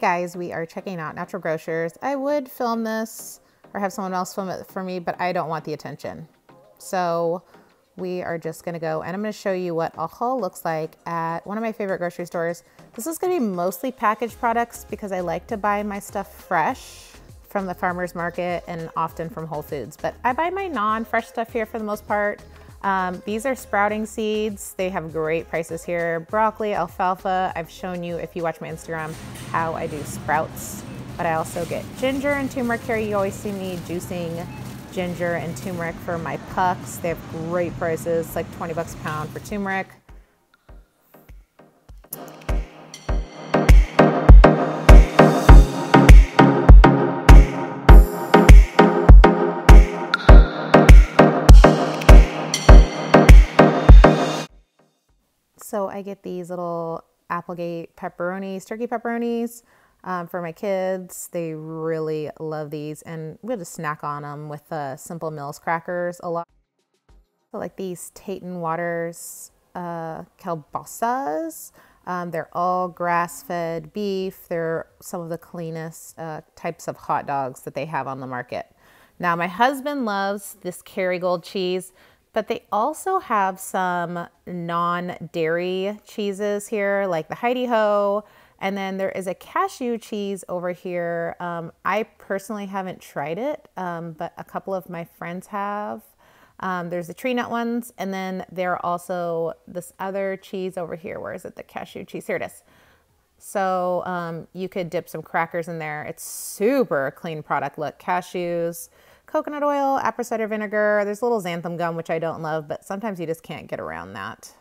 guys, we are checking out Natural Grocers. I would film this or have someone else film it for me, but I don't want the attention. So we are just gonna go and I'm gonna show you what a haul looks like at one of my favorite grocery stores. This is gonna be mostly packaged products because I like to buy my stuff fresh from the farmer's market and often from Whole Foods. But I buy my non-fresh stuff here for the most part. Um, these are sprouting seeds. They have great prices here. Broccoli, alfalfa. I've shown you, if you watch my Instagram, how I do sprouts. But I also get ginger and turmeric here. You always see me juicing ginger and turmeric for my pucks. They have great prices, like 20 bucks a pound for turmeric. I get these little Applegate pepperonis, turkey pepperonis um, for my kids. They really love these and we'll just snack on them with uh, Simple Mills crackers a lot. So like these Teton Waters uh, kielbasas. Um, they're all grass-fed beef. They're some of the cleanest uh, types of hot dogs that they have on the market. Now my husband loves this Kerrygold cheese but they also have some non-dairy cheeses here, like the Heidi Ho, and then there is a cashew cheese over here. Um, I personally haven't tried it, um, but a couple of my friends have. Um, there's the tree nut ones, and then there are also this other cheese over here. Where is it? The cashew cheese. Here it is. So um, you could dip some crackers in there. It's super clean product. Look, cashews, coconut oil, apple cider vinegar. There's a little xanthan gum, which I don't love, but sometimes you just can't get around that.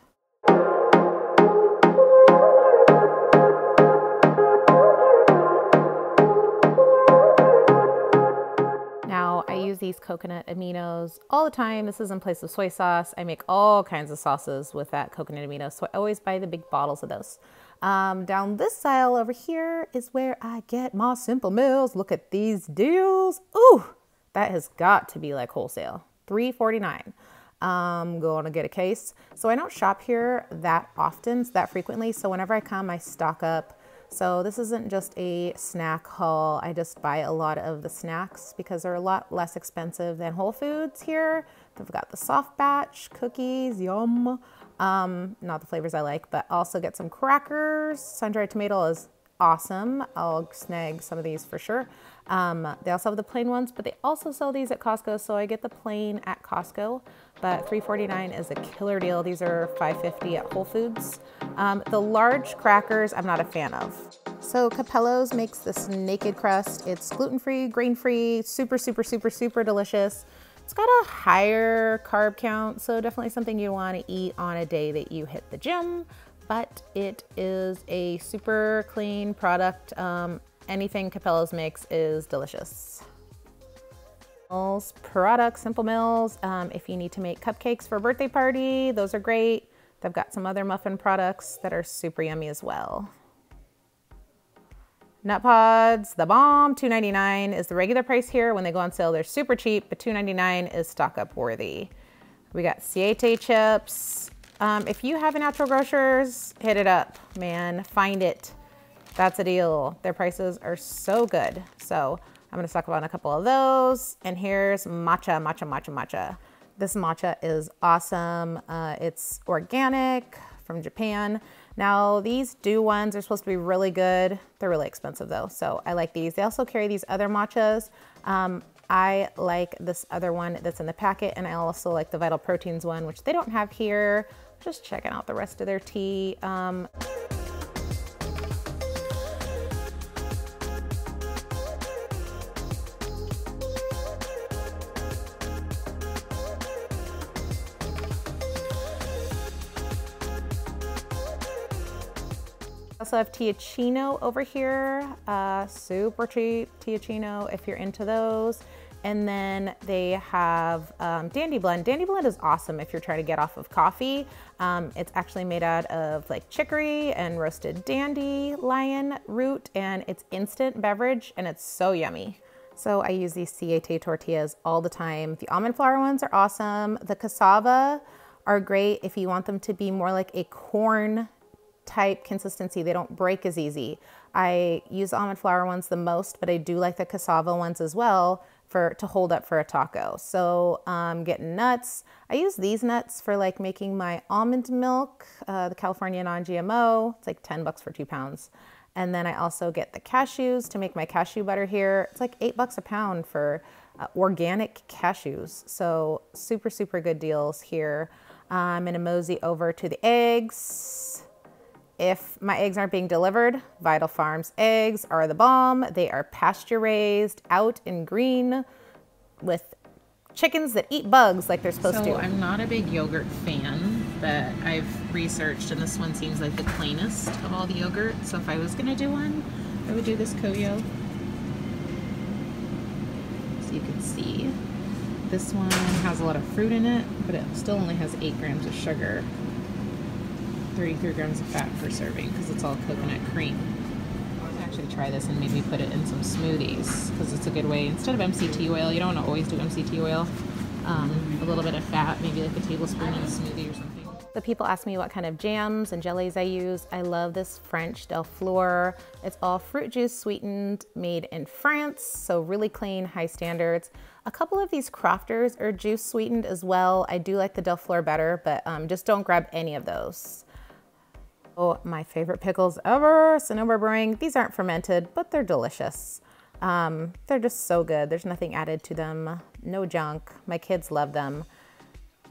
Now I use these coconut aminos all the time. This is in place of soy sauce. I make all kinds of sauces with that coconut amino, so I always buy the big bottles of those. Um, down this aisle over here is where I get my Simple Mills. Look at these deals. Ooh, that has got to be like wholesale. $3.49. Um, going to get a case. So I don't shop here that often, that frequently. So whenever I come, I stock up. So this isn't just a snack haul. I just buy a lot of the snacks because they're a lot less expensive than Whole Foods here. They've got the soft batch cookies, yum. Um, not the flavors I like, but also get some crackers. Sun-dried tomato is awesome. I'll snag some of these for sure. Um, they also have the plain ones, but they also sell these at Costco, so I get the plain at Costco. But $3.49 is a killer deal. These are $5.50 at Whole Foods. Um, the large crackers, I'm not a fan of. So Cappello's makes this naked crust. It's gluten-free, grain-free, super, super, super, super delicious. It's got a higher carb count, so definitely something you want to eat on a day that you hit the gym but it is a super clean product. Um, anything Cappello's makes is delicious. Mills products, Simple Mills. Um, if you need to make cupcakes for a birthday party, those are great. They've got some other muffin products that are super yummy as well. Nut Pods, the bomb, $2.99 is the regular price here. When they go on sale, they're super cheap, but $2.99 is stock up worthy. We got Siete chips, um, if you have a natural grocers, hit it up, man. Find it. That's a deal. Their prices are so good. So I'm gonna stock up on a couple of those. And here's matcha, matcha, matcha, matcha. This matcha is awesome. Uh, it's organic from Japan. Now these dew ones are supposed to be really good. They're really expensive though, so I like these. They also carry these other matchas. Um, I like this other one that's in the packet and I also like the Vital Proteins one, which they don't have here just checking out the rest of their tea. Um, also have Teeccino over here, uh, super cheap Teeccino if you're into those. And then they have um, Dandy Blend. Dandy Blend is awesome if you're trying to get off of coffee. Um, it's actually made out of like chicory and roasted dandelion root and it's instant beverage and it's so yummy. So I use these Siete tortillas all the time. The almond flour ones are awesome. The cassava are great if you want them to be more like a corn type consistency. They don't break as easy. I use almond flour ones the most, but I do like the cassava ones as well for to hold up for a taco. So um, getting nuts. I use these nuts for like making my almond milk, uh, the California non-GMO. It's like 10 bucks for two pounds. And then I also get the cashews to make my cashew butter here. It's like eight bucks a pound for uh, organic cashews. So super, super good deals here. I'm gonna mosey over to the eggs. If my eggs aren't being delivered, Vital Farms eggs are the bomb. They are pasture raised out in green with chickens that eat bugs like they're supposed so to. I'm not a big yogurt fan, but I've researched and this one seems like the cleanest of all the yogurt. So if I was gonna do one, I would do this CoYo. So you can see. This one has a lot of fruit in it, but it still only has eight grams of sugar. 33 grams of fat per serving because it's all coconut cream. I actually try this and maybe put it in some smoothies because it's a good way. Instead of MCT oil, you don't want to always do MCT oil. Um, a little bit of fat, maybe like a tablespoon in a smoothie or something. The people ask me what kind of jams and jellies I use. I love this French Dalfour. It's all fruit juice sweetened, made in France, so really clean, high standards. A couple of these crofters are juice sweetened as well. I do like the Dalfour better, but um, just don't grab any of those. Oh, my favorite pickles ever, Sonoma Brinery. These aren't fermented, but they're delicious. Um, they're just so good. There's nothing added to them, no junk. My kids love them.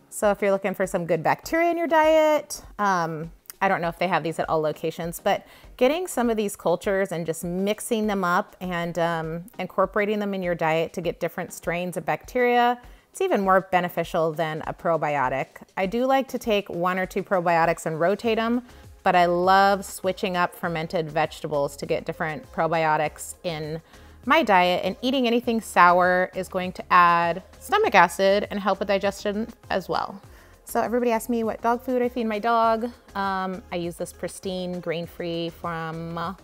So if you're looking for some good bacteria in your diet, um, I don't know if they have these at all locations, but getting some of these cultures and just mixing them up and um, incorporating them in your diet to get different strains of bacteria, it's even more beneficial than a probiotic. I do like to take one or two probiotics and rotate them but I love switching up fermented vegetables to get different probiotics in my diet and eating anything sour is going to add stomach acid and help with digestion as well. So everybody asks me what dog food I feed my dog. Um, I use this pristine grain-free from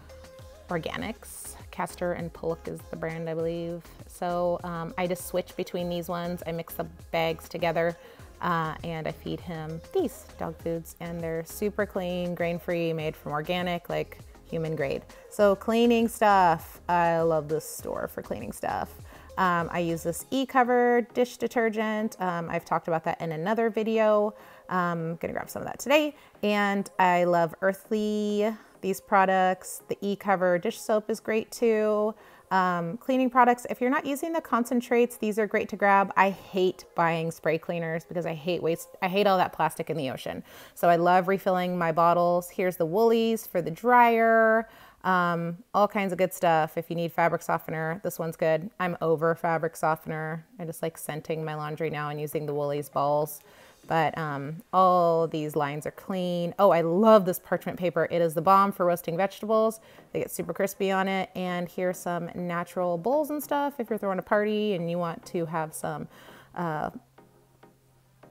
Organix. Castor and Pollux is the brand, I believe. So um, I just switch between these ones. I mix the bags together uh, and I feed him these dog foods and they're super clean, grain-free, made from organic, like human grade. So cleaning stuff, I love this store for cleaning stuff. Um, I use this Ecover dish detergent. Um, I've talked about that in another video. I'm um, gonna grab some of that today. And I love Earthly, these products. The Ecover dish soap is great too. Um, cleaning products, if you're not using the concentrates, these are great to grab. I hate buying spray cleaners because I hate waste. I hate all that plastic in the ocean. So I love refilling my bottles. Here's the Woolies for the dryer. Um, all kinds of good stuff. If you need fabric softener, this one's good. I'm over fabric softener. I just like scenting my laundry now and using the Woolies balls. But um, all these lines are clean. Oh, I love this parchment paper. It is the bomb for roasting vegetables. They get super crispy on it. And here's some natural bowls and stuff if you're throwing a party and you want to have some uh,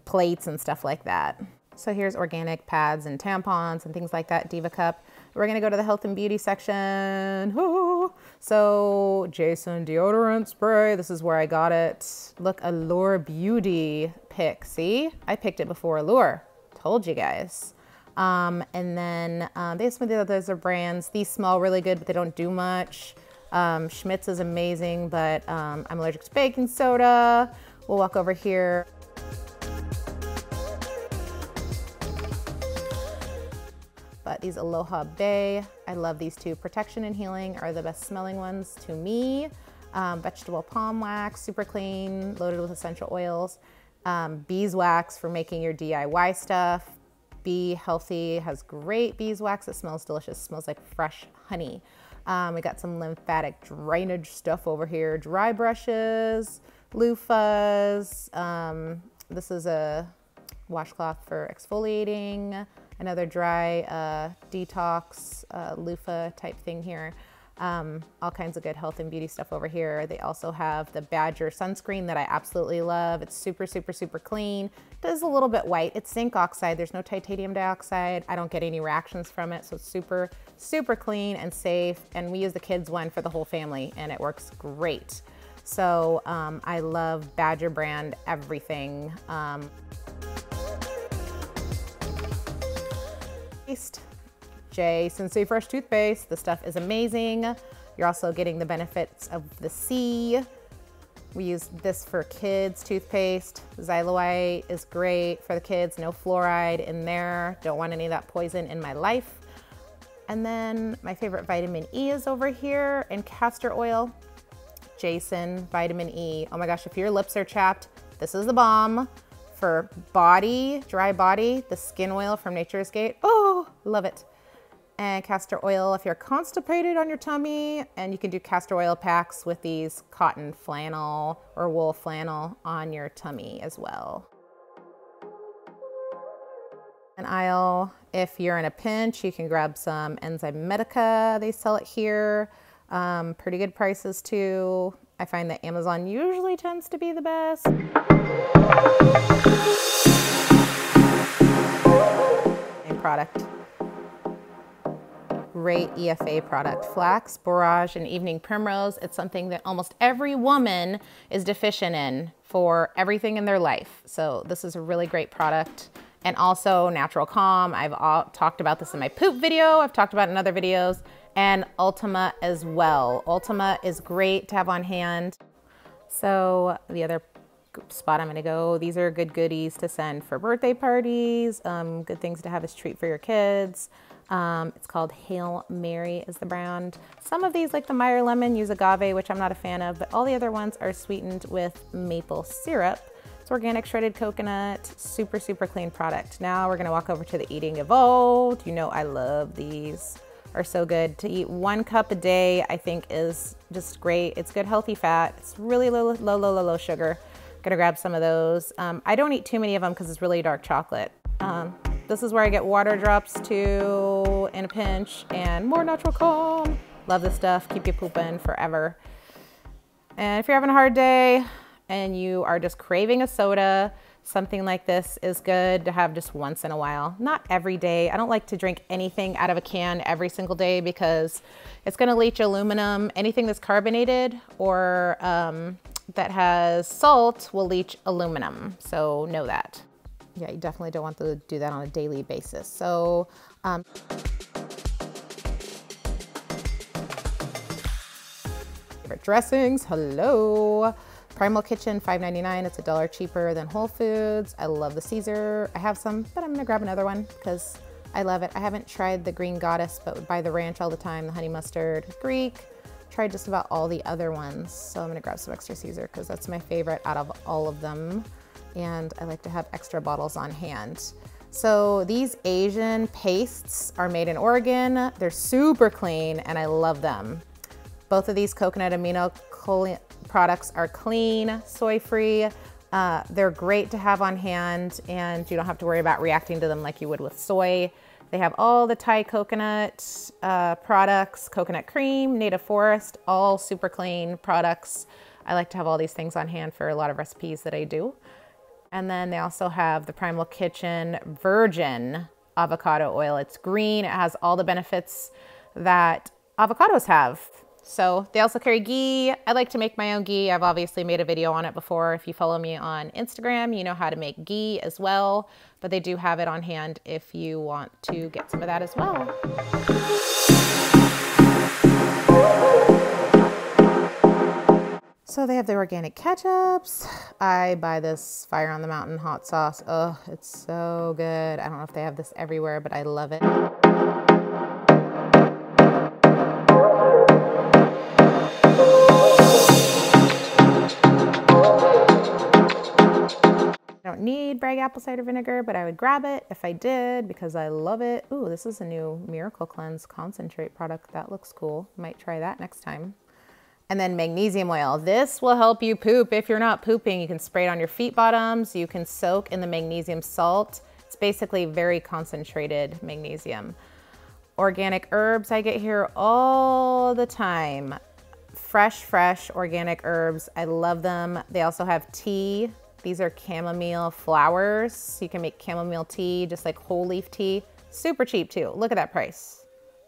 plates and stuff like that. So here's organic pads and tampons and things like that, Diva Cup. We're gonna go to the health and beauty section. Ooh. So Jason deodorant spray, this is where I got it. Look, Allure Beauty pick, see? I picked it before Allure, told you guys. Um, and then uh, of the other brands. These smell really good, but they don't do much. Um, Schmidt's is amazing, but um, I'm allergic to baking soda. We'll walk over here. but these Aloha Bay, I love these two. Protection and Healing are the best smelling ones to me. Um, vegetable palm wax, super clean, loaded with essential oils. Um, beeswax for making your DIY stuff. Be Healthy has great beeswax. It smells delicious, it smells like fresh honey. Um, we got some lymphatic drainage stuff over here. Dry brushes, loofahs. Um, this is a washcloth for exfoliating another dry uh, detox uh, loofah type thing here. Um, all kinds of good health and beauty stuff over here. They also have the Badger sunscreen that I absolutely love. It's super, super, super clean. It is a little bit white. It's zinc oxide. There's no titanium dioxide. I don't get any reactions from it. So it's super, super clean and safe. And we use the kids one for the whole family and it works great. So um, I love Badger brand everything. Um, Jason Sea Fresh Toothpaste. The stuff is amazing. You're also getting the benefits of the C. We use this for kids toothpaste. Xylitol is great for the kids. No fluoride in there. Don't want any of that poison in my life. And then my favorite vitamin E is over here and castor oil. Jason, vitamin E. Oh my gosh, if your lips are chapped, this is the bomb. For body, dry body, the skin oil from Nature's Gate. Oh, love it and castor oil if you're constipated on your tummy. And you can do castor oil packs with these cotton flannel or wool flannel on your tummy as well. An aisle, if you're in a pinch, you can grab some Enzyme Medica. They sell it here. Um, pretty good prices too. I find that Amazon usually tends to be the best. product great EFA product. Flax, borage, and evening primrose. It's something that almost every woman is deficient in for everything in their life. So this is a really great product. And also Natural Calm. I've all, talked about this in my poop video. I've talked about in other videos. And Ultima as well. Ultima is great to have on hand. So the other spot I'm gonna go. These are good goodies to send for birthday parties, um, good things to have as treat for your kids. Um, it's called Hail Merry is the brand. Some of these, like the Meyer Lemon, use agave, which I'm not a fan of, but all the other ones are sweetened with maple syrup. It's organic shredded coconut, super, super clean product. Now we're gonna walk over to the Eating Evolved. You know I love these, are so good. To eat one cup a day, I think is just great. It's good healthy fat. It's really low, low, low, low, low sugar. Gonna grab some of those. Um, I don't eat too many of them because it's really dark chocolate. Um, this is where I get water drops too in a pinch and more natural calm. Love this stuff, keep you pooping forever. And if you're having a hard day and you are just craving a soda, something like this is good to have just once in a while. Not every day. I don't like to drink anything out of a can every single day because it's gonna leach aluminum. Anything that's carbonated or um, that has salt will leach aluminum. So know that yeah, you definitely don't want to do that on a daily basis. So, um, favorite dressings, hello. Primal Kitchen, $5.99. It's a dollar cheaper than Whole Foods. I love the Caesar. I have some, but I'm gonna grab another one because I love it. I haven't tried the Green Goddess, but would buy the ranch all the time, the honey mustard, Greek. Tried just about all the other ones. So I'm gonna grab some extra Caesar because that's my favorite out of all of them and I like to have extra bottles on hand. So these Asian pastes are made in Oregon. They're super clean and I love them. Both of these coconut amino products are clean, soy-free. Uh, they're great to have on hand and you don't have to worry about reacting to them like you would with soy. They have all the Thai coconut uh, products, coconut cream, native forest, all super clean products. I like to have all these things on hand for a lot of recipes that I do. And then they also have the Primal Kitchen Virgin avocado oil. It's green, it has all the benefits that avocados have. So they also carry ghee. I like to make my own ghee. I've obviously made a video on it before. If you follow me on Instagram, you know how to make ghee as well, but they do have it on hand if you want to get some of that as well. So they have the organic ketchups. I buy this Fire on the Mountain hot sauce. Oh, it's so good. I don't know if they have this everywhere, but I love it. I don't need Bragg apple cider vinegar, but I would grab it if I did because I love it. Ooh, this is a new Miracle Cleanse concentrate product. That looks cool. Might try that next time. And then magnesium oil. This will help you poop. If you're not pooping, you can spray it on your feet bottoms. You can soak in the magnesium salt. It's basically very concentrated magnesium. Organic herbs I get here all the time. Fresh, fresh organic herbs. I love them. They also have tea. These are chamomile flowers. You can make chamomile tea, just like whole leaf tea. Super cheap too. Look at that price.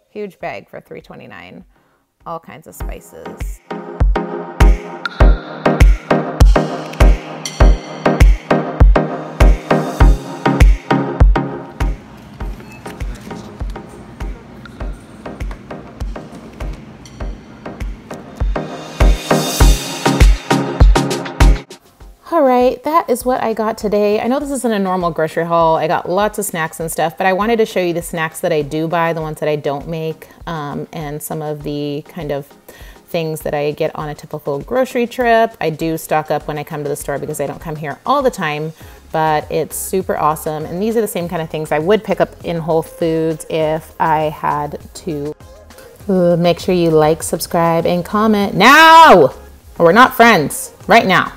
Huge bag for $3.29 all kinds of spices. Right, that is what I got today. I know this isn't a normal grocery haul. I got lots of snacks and stuff, but I wanted to show you the snacks that I do buy, the ones that I don't make, um, and some of the kind of things that I get on a typical grocery trip. I do stock up when I come to the store because I don't come here all the time, but it's super awesome. And these are the same kind of things I would pick up in Whole Foods if I had to. Ooh, make sure you like, subscribe, and comment now, we're not friends right now.